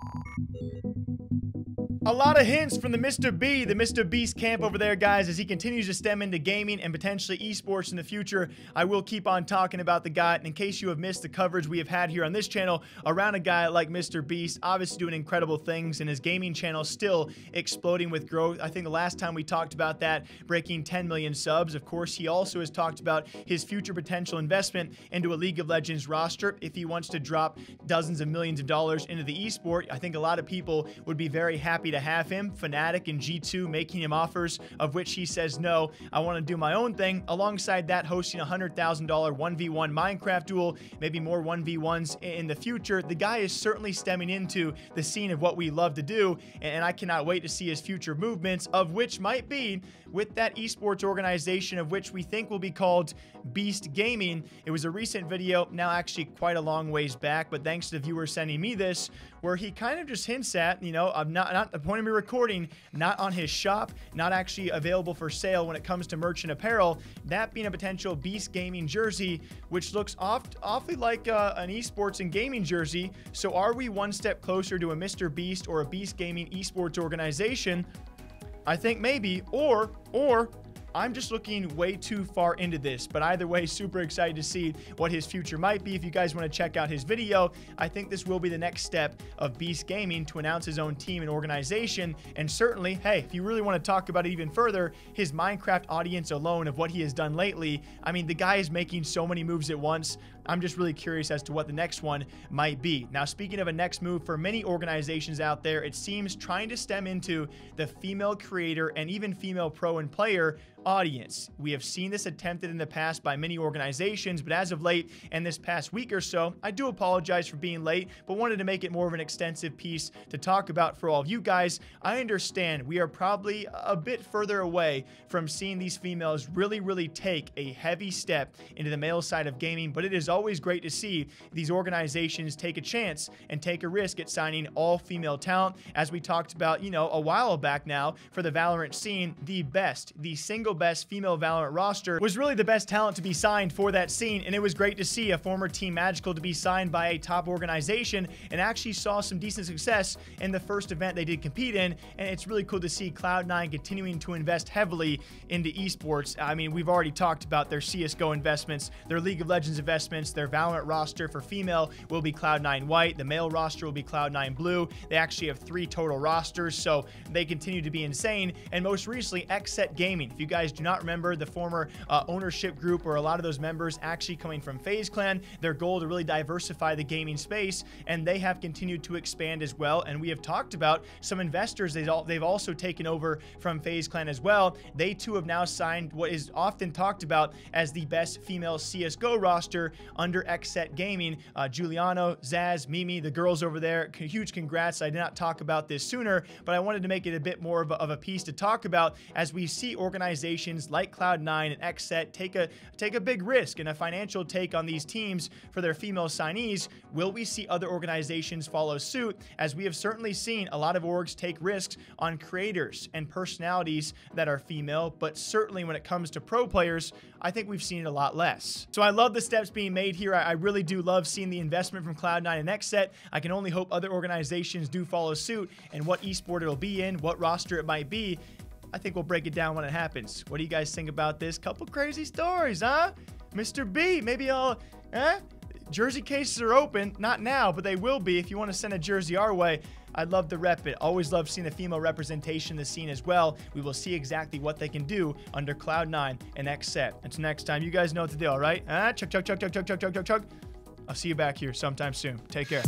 Thank you. A lot of hints from the Mr. B, the Mr. Beast camp over there, guys, as he continues to stem into gaming and potentially esports in the future. I will keep on talking about the guy. And in case you have missed the coverage we have had here on this channel around a guy like Mr. Beast, obviously doing incredible things, and his gaming channel still exploding with growth. I think the last time we talked about that, breaking 10 million subs. Of course, he also has talked about his future potential investment into a League of Legends roster if he wants to drop dozens of millions of dollars into the esport. I think a lot of people would be very happy to to have him, Fnatic and G2 making him offers, of which he says no, I want to do my own thing. Alongside that, hosting a $100,000 1v1 Minecraft duel, maybe more 1v1s in the future. The guy is certainly stemming into the scene of what we love to do, and I cannot wait to see his future movements, of which might be with that esports organization of which we think will be called Beast Gaming. It was a recent video, now actually quite a long ways back, but thanks to the viewer sending me this, where he kind of just hints at, you know, I'm not, not point of me recording, not on his shop, not actually available for sale when it comes to merchant apparel, that being a potential Beast Gaming jersey, which looks oft, awfully like uh, an esports and gaming jersey. So are we one step closer to a Mr. Beast or a Beast Gaming esports organization? I think maybe, or, or I'm just looking way too far into this, but either way, super excited to see what his future might be. If you guys want to check out his video, I think this will be the next step of Beast Gaming to announce his own team and organization. And certainly, hey, if you really want to talk about it even further, his Minecraft audience alone of what he has done lately, I mean, the guy is making so many moves at once. I'm just really curious as to what the next one might be. Now, speaking of a next move for many organizations out there, it seems trying to stem into the female creator and even female pro and player audience. We have seen this attempted in the past by many organizations, but as of late and this past week or so, I do apologize for being late, but wanted to make it more of an extensive piece to talk about for all of you guys. I understand we are probably a bit further away from seeing these females really, really take a heavy step into the male side of gaming, but it is always great to see these organizations take a chance and take a risk at signing all female talent. As we talked about, you know, a while back now for the Valorant scene, the best, the single best female Valorant roster was really the best talent to be signed for that scene. And it was great to see a former Team MAJKL to be signed by a top organization and actually saw some decent success in the first event they did compete in. And it's really cool to see Cloud9 continuing to invest heavily into esports. I mean, we've already talked about their CSGO investments, their League of Legends investments, their Valorant roster for female will be Cloud9 white. The male roster will be Cloud9 blue. They actually have three total rosters, so they continue to be insane. And most recently, XSET Gaming. If you guys do not remember the former uh, ownership group or a lot of those members actually coming from FaZe Clan, their goal to really diversify the gaming space, and they have continued to expand as well. And we have talked about some investors they've also taken over from FaZe Clan as well. They too have now signed what is often talked about as the best female CSGO roster under XSET Gaming. Uh, Juliano, Zazz, Mimi, the girls over there, huge congrats. I did not talk about this sooner, but I wanted to make it a bit more of a, of a piece to talk about as we see organizations like Cloud9 and XSET take a take a big risk and a financial take on these teams for their female signees. Will we see other organizations follow suit? As we have certainly seen a lot of orgs take risks on creators and personalities that are female, but certainly when it comes to pro players, I think we've seen it a lot less. So I love the steps being made here. I, I really do love seeing the investment from Cloud9 and XSET. I can only hope other organizations do follow suit and what esport it'll be in, what roster it might be. I think we'll break it down when it happens. What do you guys think about this? Couple crazy stories, huh? Mr. B, maybe I'll, eh? Jersey cases are open. Not now, but they will be if you want to send a jersey our way. I'd love to rep it. Always love seeing the female representation in the scene as well. We will see exactly what they can do under Cloud9 and XSET. Until next time, you guys know what to do, all right? Ah, chuck, chuck, chuck, chuck, chuck, chuck, chuck, chuck, chuck. I'll see you back here sometime soon. Take care.